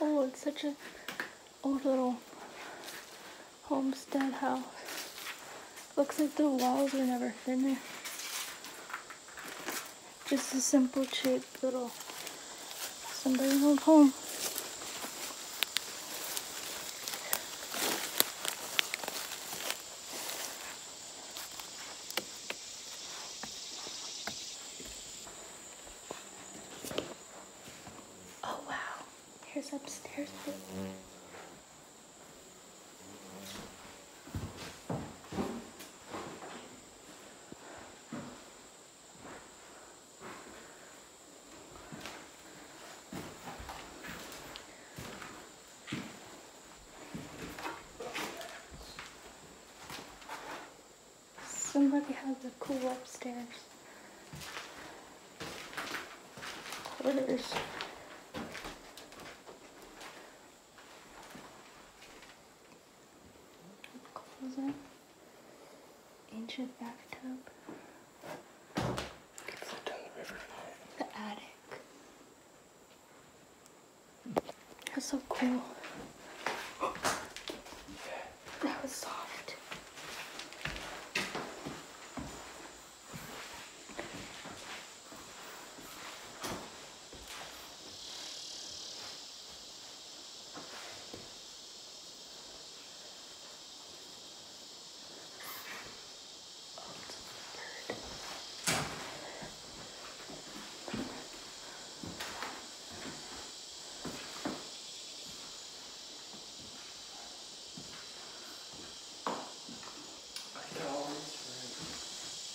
Oh, it's such a old little homestead house. Looks like the walls were never finished. Just a simple shaped little somebody's old home. Here's upstairs. Somebody has a cool upstairs. Quarters. Ancient bathtub. The attic. That's so cool. That was soft.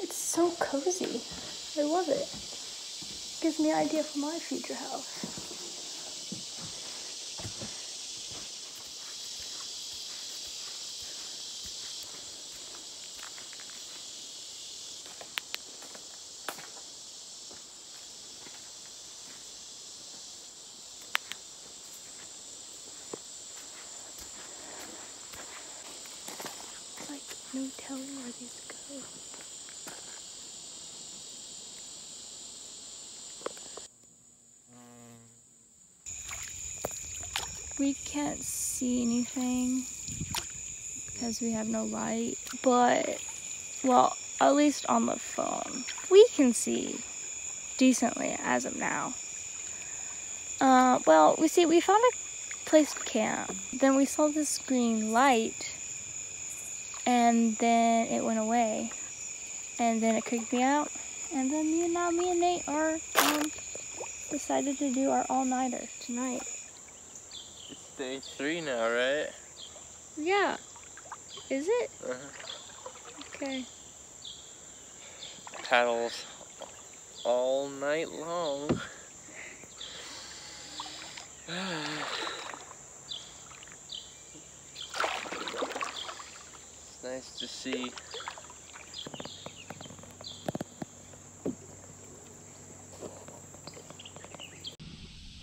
It's so cozy. I love it. Gives me an idea for my future house. It's like no telling where these go. We can't see anything because we have no light, but well, at least on the phone, we can see decently as of now. Uh, well, we see we found a place to camp. Then we saw this green light, and then it went away, and then it kicked me out, and then me and now me and Nate are um, decided to do our all nighter tonight. Day three now, right? Yeah. Is it? Uh-huh. Okay. Paddles all night long. It's nice to see.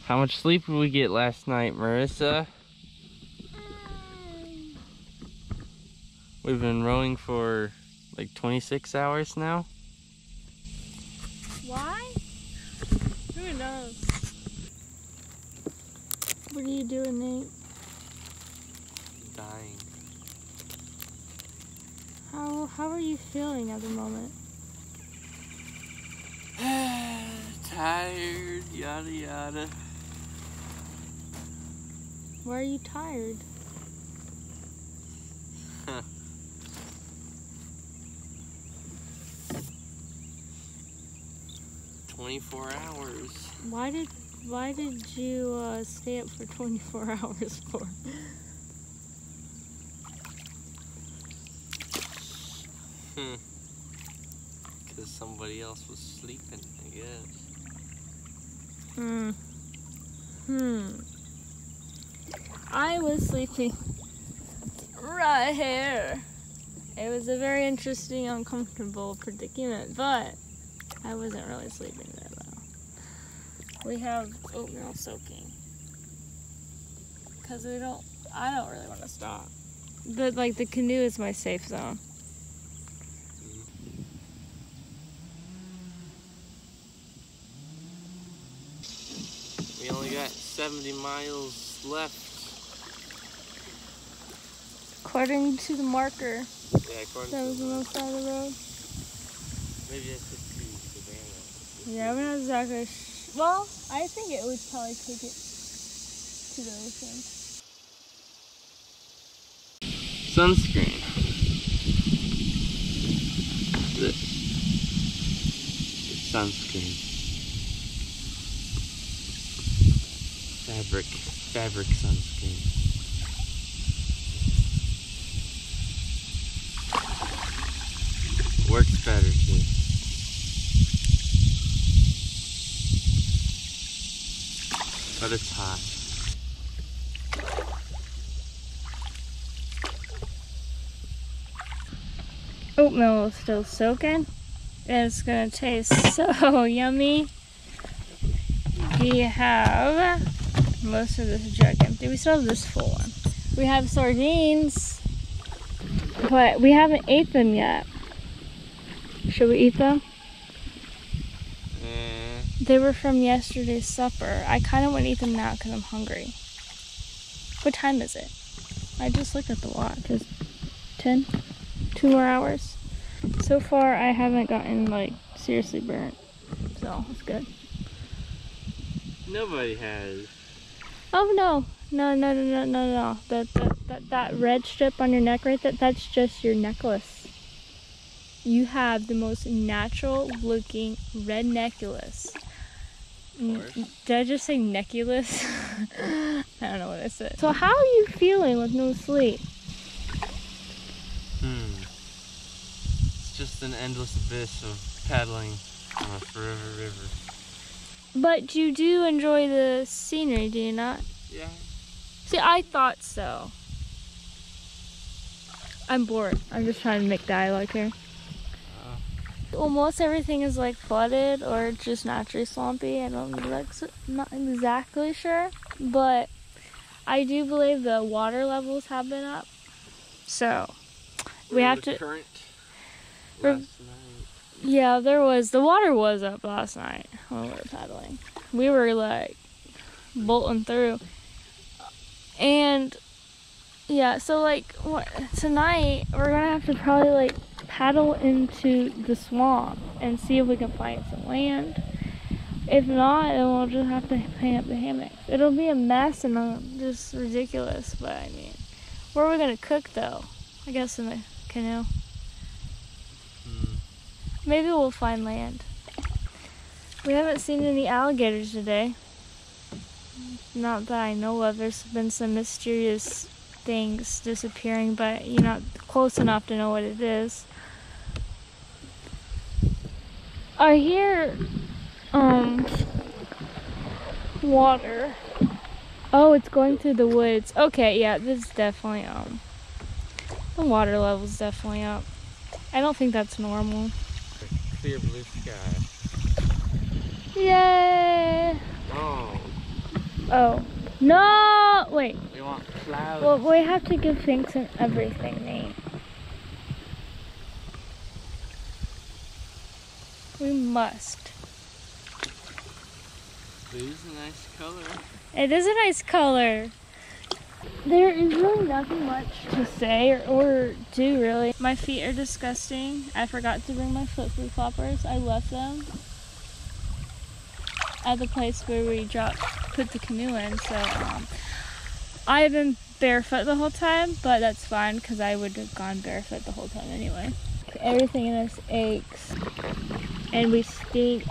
How much sleep did we get last night, Marissa? We've been rowing for like 26 hours now. Why? Who knows? What are you doing, Nate? Dying. How how are you feeling at the moment? Tired, yada yada. Why are you tired? 24 hours. Why did why did you uh, stay up for 24 hours for? Hmm. Because somebody else was sleeping, I guess. Hmm. Hmm. I was sleeping right here. It was a very interesting, uncomfortable predicament, but I wasn't really sleeping there though. We have oatmeal soaking. Cause we don't, I don't really want to stop. But like the canoe is my safe zone. We only got 70 miles left. According to the marker Yeah, according that to was on the side of the road. maybe that's just to savannah. Yeah, we're not exactly. Well, I think it would probably take it to the ocean. Sunscreen. This. It's sunscreen. Fabric. Fabric sunscreen. But it's. Oatmeal is still soaking. It's gonna taste so yummy. We have most of this jug empty. We still have this full one. We have sardines, but we haven't ate them yet. Should we eat them? They were from yesterday's supper. I kind of want to eat them now because I'm hungry. What time is it? I just looked at the watch. It's 10? Two more hours. So far, I haven't gotten, like, seriously burnt. So, it's good. nobody has. Oh, no. No, no, no, no, no, no. That, that, that, that red strip on your neck right there, that's just your necklace. You have the most natural looking red necklace. N- course. Did I just say necklace? I don't know what I said. So how are you feeling with no sleep? Hmm. It's just an endless abyss of paddling on a forever river. But you do enjoy the scenery, do you not? Yeah. See, I thought so. I'm bored. I'm just trying to make dialogue here. Almost everything is like flooded or just naturally swampy. I don't ex- not exactly sure, but I do believe the water levels have been up. So we have to. Current. Night. Yeah, there was the water was up last night when we were paddling. We were like bolting through, and yeah, so like what, tonight we're gonna have to probably like paddle into the swamp and see if we can find some land. If not, then we'll just have to hang up the hammocks. It'll be a mess and uh, just ridiculous, but I mean, where are we gonna cook though? I guess in the canoe. Hmm. Maybe we'll find land. We haven't seen any alligators today. Not that I know of. There's been some mysterious things disappearing, but you're not close enough to know what it is. I hear um water. Oh, it's going through the woods. Okay, yeah, this is definitely um the water level's definitely up. I don't think that's normal. Clear blue sky. Yay! Oh, Oh. No! Wait. we want clouds. Well, we have to give thanks and everything name. We must. It is a nice color. It is a nice color. There is really nothing much to say or, or do, really. My feet are disgusting. I forgot to bring my flip flip floppers. I left them at the place where we dropped, put the canoe in. So um, I have been barefoot the whole time, but that's fine because I would have gone barefoot the whole time anyway. Everything in us aches, and we stink.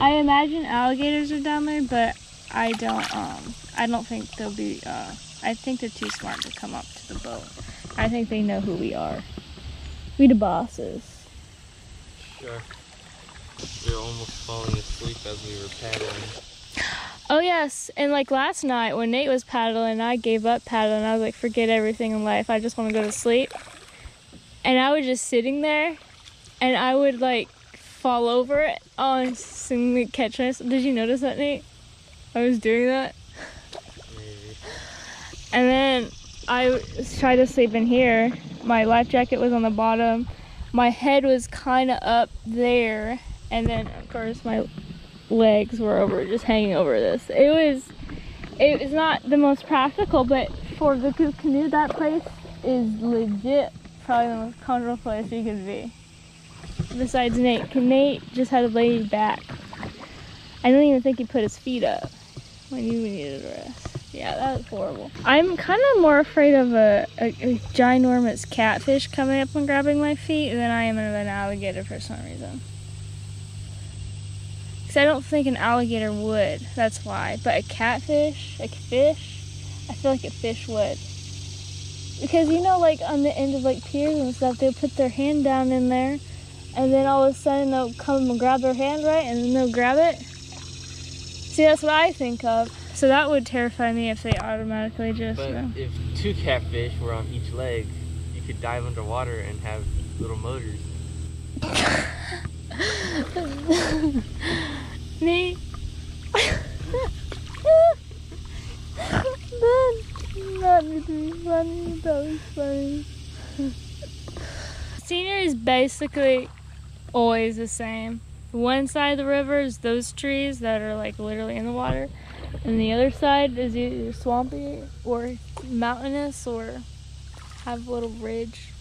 I imagine alligators are down there, but I don't. Um, I don't think they'll be. Uh, I think they're too smart to come up to the boat. I think they know who we are. We the bosses. Sure. We were almost falling asleep as we were paddling. Oh yes, and like last night when Nate was paddling, I gave up paddling. I was like, forget everything in life. I just want to go to sleep. And I was just sitting there, and I would like fall over it on and catch myself. Did you notice that, Nate? I was doing that, Maybe. and then I tried to sleep in here. My life jacket was on the bottom. My head was kind of up there, and then of course my legs were over, just hanging over this. It was it was not the most practical, but for the Canoe, that place is legit probably the most comfortable place you could be. Besides Nate, Nate just had to lay back. I don't even think he put his feet up when you needed a rest. Yeah, that was horrible. I'm kind of more afraid of a, a, a ginormous catfish coming up and grabbing my feet than I am of an alligator for some reason. Because I don't think an alligator would. That's why. But a catfish, a fish, I feel like a fish would. Because you know, like on the end of like piers and stuff, they'll put their hand down in there, and then all of a sudden they'll come and grab their hand right, and then they'll grab it. See, that's what I think of. So that would terrify me if they automatically just. But uh, if two catfish were on each leg, you could dive underwater and have little motors. Me. Scenery is basically always the same. One side of the river is those trees that are like literally in the water, and the other side is either swampy or mountainous or have a little ridge.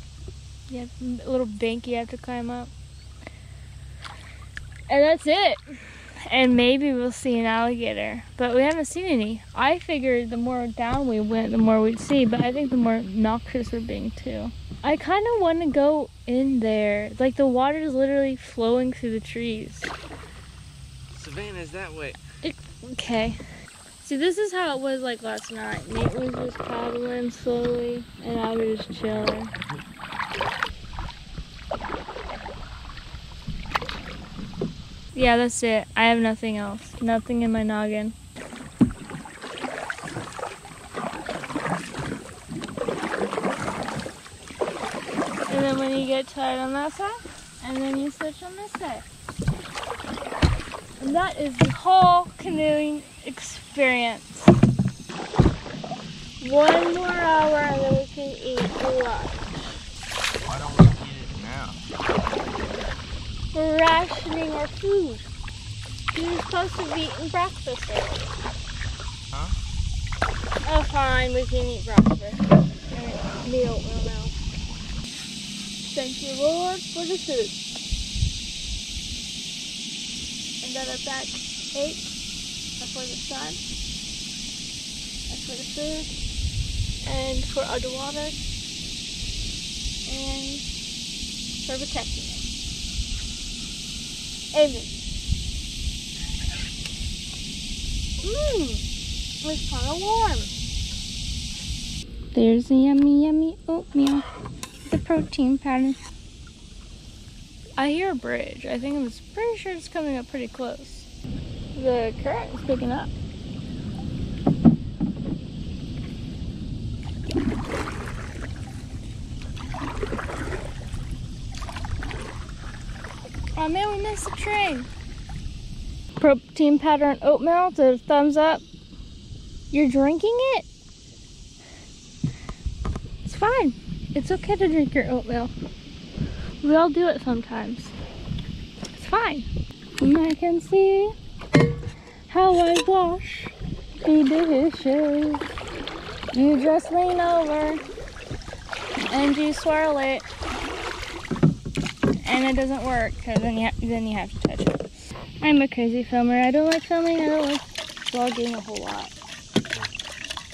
You have a little bank you have to climb up. And that's it. And maybe we'll see an alligator, but we haven't seen any. I figured the more down we went, the more we'd see, but I think the more noxious we're being too. I kind of want to go in there. Like the water is literally flowing through the trees. Savannah's that way. Okay. See, this is how it was like last night. Nate was just paddling slowly, and I was just chilling. Yeah, that's it. I have nothing else. Nothing in my noggin. And then when you get tired on that side, and then you switch on this side. And that is the whole canoeing experience. One more hour and then we can eat lunch. Why don't we get it now? We're rationing our food. You're supposed to be eating breakfast early. Huh? Oh, fine, we can eat breakfast. And the oatmeal now. Thank you, Lord, for the food. And then our back ache are for the sun, and for the food, and for underwater, and for protecting it. Amen. Mmm, it's kind of warm. There's the yummy, yummy oatmeal. The protein pattern. I hear a bridge. I think I'm pretty sure it's coming up pretty close. The current is picking up. We the train. Protein pattern oatmeal, the thumbs up. You're drinking it? It's fine. It's okay to drink your oatmeal. We all do it sometimes. It's fine. And I can see how I wash the dishes. You just lean over and you swirl it. And it doesn't work because then you, then you have to touch it. I'm a crazy filmer. I don't like filming. I don't like vlogging a whole lot.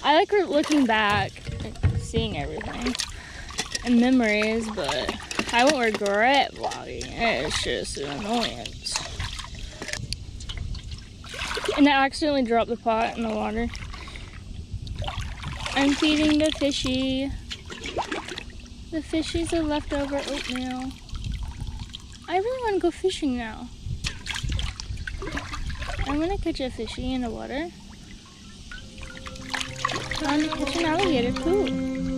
I like looking back seeing everything and memories, but I won't regret vlogging. It's just an annoyance. And I accidentally dropped the pot in the water. I'm feeding the fishy. The fishies are leftover oatmeal. I really want to go fishing now. I'm gonna catch a fishy in the water. I'm gonna catch an alligator too.